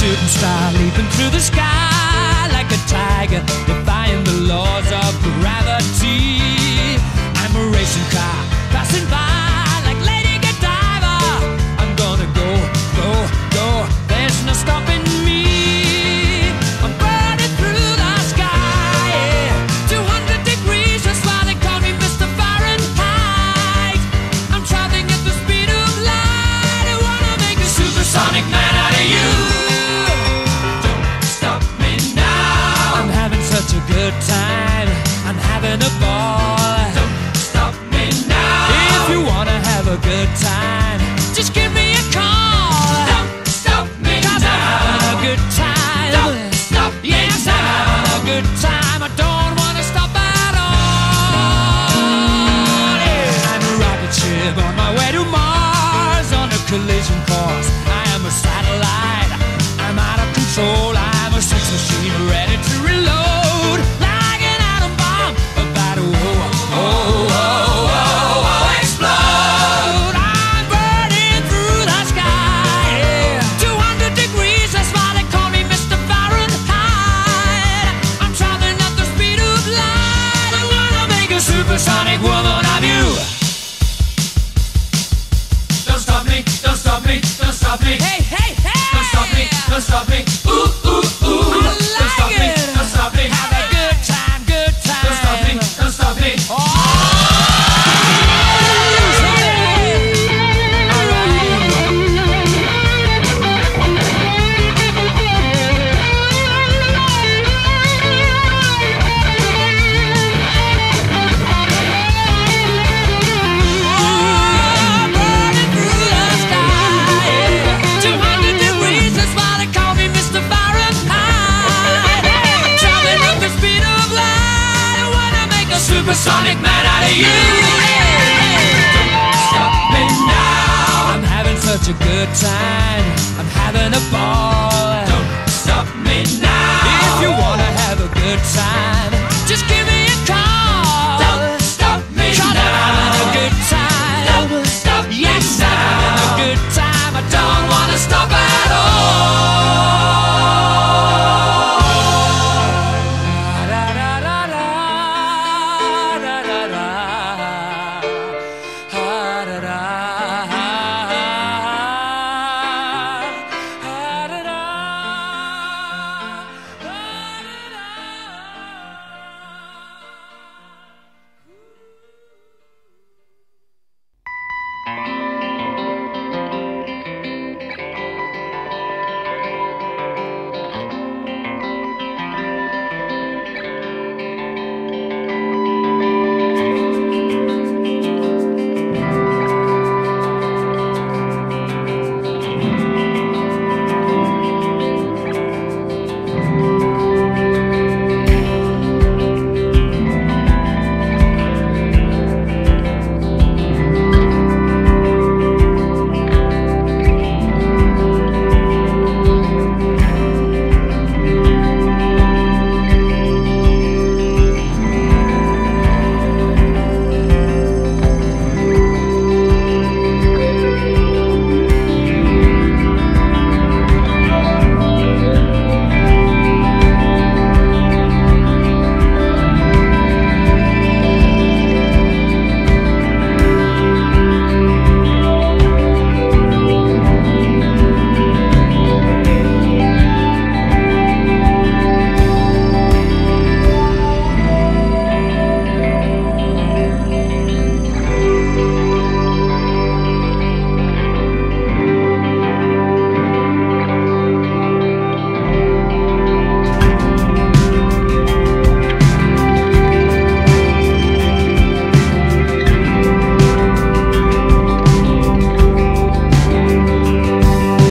shooting star leaping through the sky. collision course. Stop it. supersonic man out of you. Don't stop me now. I'm having such a good time. I'm having a ball.